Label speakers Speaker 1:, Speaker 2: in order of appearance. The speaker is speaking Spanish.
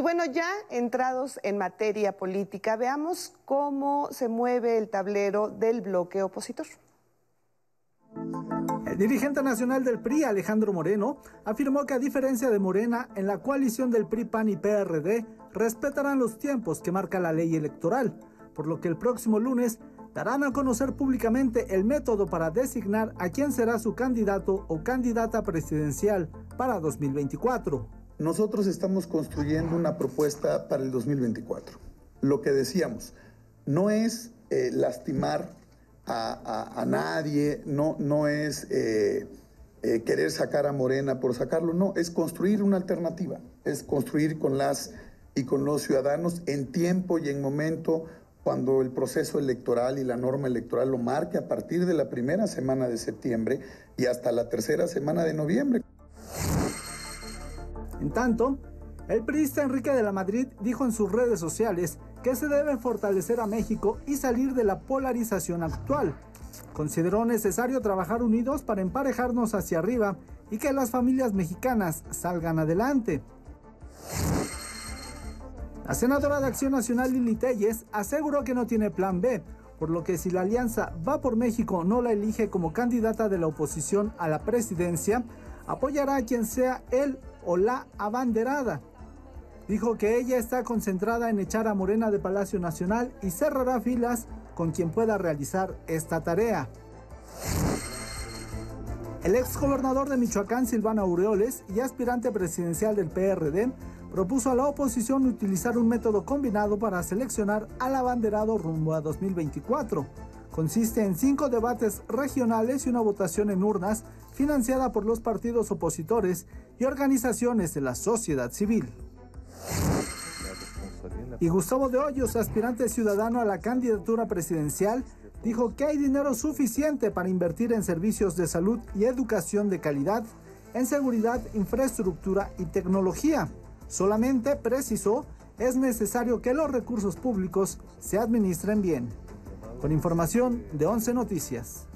Speaker 1: Y bueno, ya entrados en materia política, veamos cómo se mueve el tablero del bloque opositor.
Speaker 2: El dirigente nacional del PRI, Alejandro Moreno, afirmó que a diferencia de Morena, en la coalición del PRI, PAN y PRD, respetarán los tiempos que marca la ley electoral, por lo que el próximo lunes darán a conocer públicamente el método para designar a quién será su candidato o candidata presidencial para 2024.
Speaker 3: Nosotros estamos construyendo una propuesta para el 2024. Lo que decíamos, no es eh, lastimar a, nadie, no, no es eh, eh, querer sacar a Morena por sacarlo, no, es construir una alternativa, es construir con las y con los ciudadanos en tiempo y en momento cuando el proceso electoral y la norma electoral lo marque a partir de la primera semana de septiembre y hasta la tercera semana de noviembre.
Speaker 2: En tanto, el periodista Enrique de la Madrid dijo en sus redes sociales que se debe fortalecer a México y salir de la polarización actual. Consideró necesario trabajar unidos para emparejarnos hacia arriba y que las familias mexicanas salgan adelante. La senadora de Acción Nacional Lili Telles aseguró que no tiene plan B, por lo que si la alianza Va por México no la elige como candidata de la oposición a la presidencia, apoyará a quien sea él o la abanderada. Dijo que ella está concentrada en echar a Morena de Palacio Nacional y cerrará filas con quien pueda realizar esta tarea. El ex gobernador de Michoacán, Silvano Aureoles, y aspirante presidencial del PRD, propuso a la oposición utilizar un método combinado para seleccionar al abanderado rumbo a 2024. Consiste en cinco debates regionales y una votación en urnas financiada por los partidos opositores y organizaciones de la sociedad civil. Y Gustavo de Hoyos, aspirante ciudadano a la candidatura presidencial, dijo que hay dinero suficiente para invertir en servicios de salud y educación de calidad, en seguridad, infraestructura y tecnología. Solamente, precisó, es necesario que los recursos públicos se administren bien. Con información de 11 Noticias.